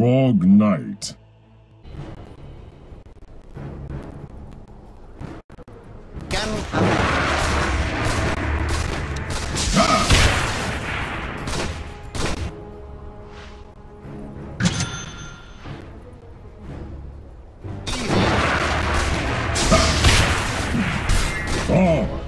Rogue Knight. Oh.